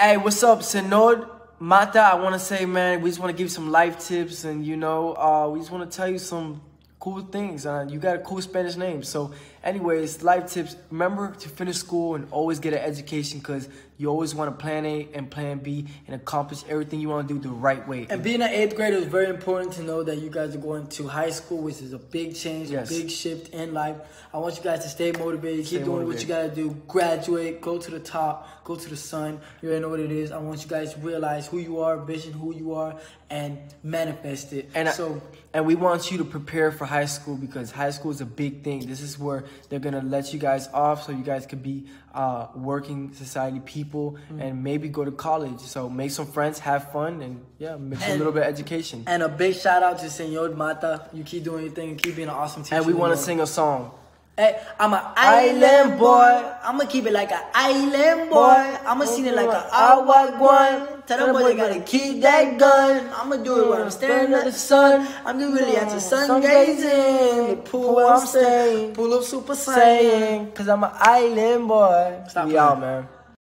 Hey, what's up, Senor Mata? I want to say, man, we just want to give you some life tips, and you know, uh, we just want to tell you some cool things. Uh, you got a cool Spanish name. So, anyways, life tips. Remember to finish school and always get an education because you always want to plan A and plan B and accomplish everything you want to do the right way. And being an eighth grader is very important to know that you guys are going to high school, which is a big change, Yes. a big shift in life. I want you guys to stay motivated, Stay keep doing what you gotta do, graduate, go to the top, go to the sun. You already know what it is. I want you guys to realize who you are, vision who you are, and manifest it. And I- so and we want you to prepare for high school because high school is a big thing. This is where they're gonna let you guys off so you guys could be uh, working society people Mm. and maybe go to college. So make some friends, have fun, and yeah, make a little bit of education. and a big shout out to Senor Mata. You keep doing your thing and keep being an awesome teacher. And we want to sing a song. Hey, I'm an Island island boy. boy. I'ma keep it like an island boy. I'ma sing it like an Awaguan. Tell them boy they gotta keep that gun. I'ma do it when I'm staring at the sun. I'm just really at the sun gazing. The pool where I'm staying. Pull up super saiyan. Saying, cause I'm an island boy. Stop playing. man.